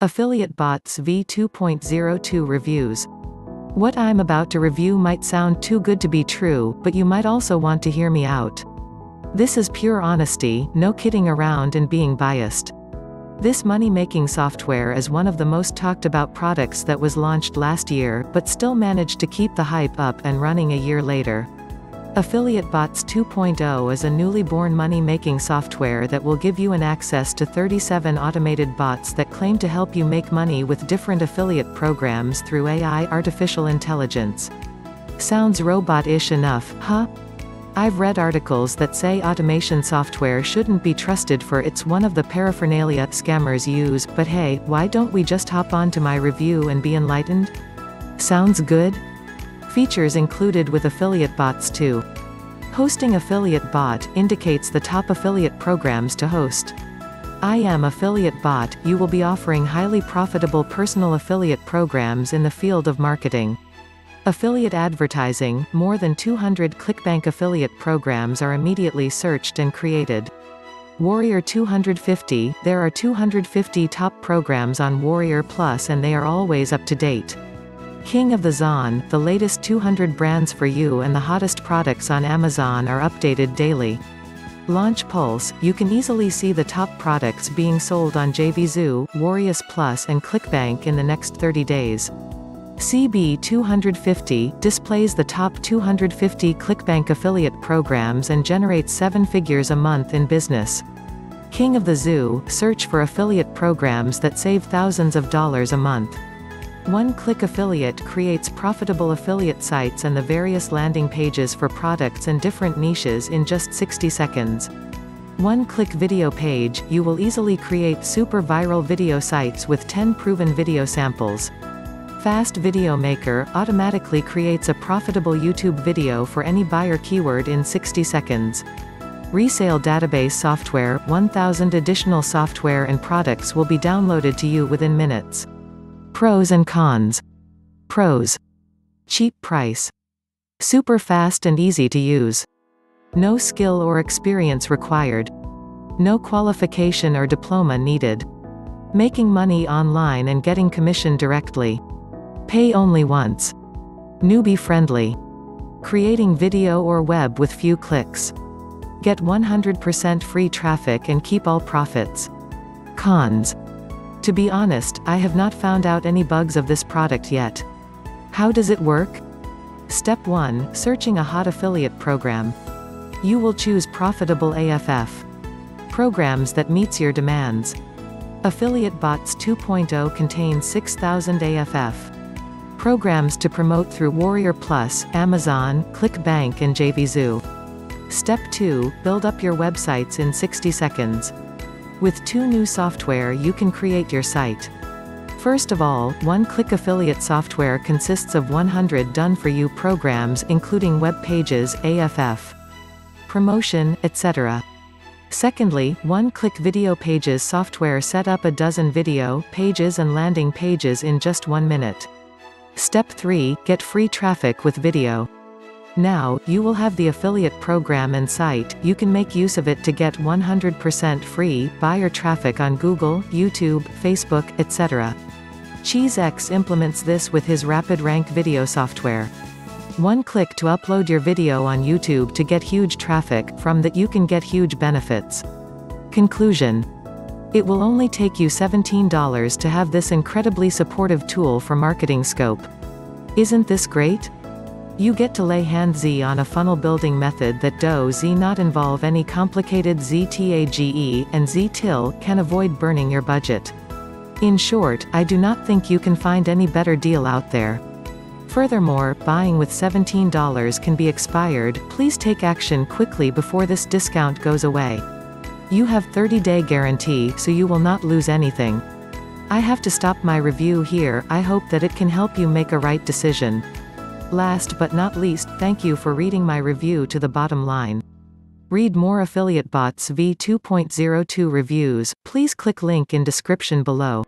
Affiliate Bots v2.02 Reviews. What I'm about to review might sound too good to be true, but you might also want to hear me out. This is pure honesty, no kidding around and being biased. This money-making software is one of the most talked about products that was launched last year, but still managed to keep the hype up and running a year later. Affiliate Bots 2.0 is a newly born money-making software that will give you an access to 37 automated bots that claim to help you make money with different affiliate programs through AI artificial intelligence. Sounds robot-ish enough, huh? I've read articles that say automation software shouldn't be trusted for it's one of the paraphernalia scammers use, but hey, why don't we just hop on to my review and be enlightened? Sounds good? Features included with affiliate bots too. Hosting affiliate bot indicates the top affiliate programs to host. I am affiliate bot, you will be offering highly profitable personal affiliate programs in the field of marketing. Affiliate advertising, more than 200 ClickBank affiliate programs are immediately searched and created. Warrior 250, there are 250 top programs on Warrior Plus and they are always up to date. King of the Zon, the latest 200 brands for you and the hottest products on Amazon are updated daily. Launch Pulse, you can easily see the top products being sold on JVZoo, Warriors Plus and ClickBank in the next 30 days. CB250 displays the top 250 ClickBank affiliate programs and generates seven figures a month in business. King of the Zoo, search for affiliate programs that save thousands of dollars a month. One-click affiliate creates profitable affiliate sites and the various landing pages for products and different niches in just 60 seconds. One-click video page, you will easily create super viral video sites with 10 proven video samples. Fast Video Maker automatically creates a profitable YouTube video for any buyer keyword in 60 seconds. Resale database software, 1000 additional software and products will be downloaded to you within minutes. Pros and cons. Pros. Cheap price. Super fast and easy to use. No skill or experience required. No qualification or diploma needed. Making money online and getting commission directly. Pay only once. Newbie friendly. Creating video or web with few clicks. Get 100% free traffic and keep all profits. Cons. To be honest, I have not found out any bugs of this product yet. How does it work? Step 1, searching a hot affiliate program. You will choose profitable AFF. Programs that meets your demands. Affiliate Bots 2.0 contains 6000 AFF. Programs to promote through Warrior Plus, Amazon, ClickBank and JVZoo. Step 2, build up your websites in 60 seconds. With two new software you can create your site. First of all, one-click affiliate software consists of 100 done-for-you programs including web pages, AFF, promotion, etc. Secondly, one-click video pages software set up a dozen video, pages and landing pages in just one minute. Step 3, get free traffic with video. Now, you will have the affiliate program and site, you can make use of it to get 100% free, buyer traffic on Google, YouTube, Facebook, etc. CheeseX implements this with his Rapid Rank video software. One click to upload your video on YouTube to get huge traffic, from that you can get huge benefits. Conclusion. It will only take you $17 to have this incredibly supportive tool for marketing scope. Isn't this great? You get to lay hands on a funnel building method that does not involve any complicated ZTAGE, and ZTIL can avoid burning your budget. In short, I do not think you can find any better deal out there. Furthermore, buying with $17 can be expired, please take action quickly before this discount goes away. You have 30-day guarantee so you will not lose anything. I have to stop my review here, I hope that it can help you make a right decision. Last but not least, thank you for reading my review to the bottom line. Read more Affiliate Bots v2.02 reviews, please click link in description below.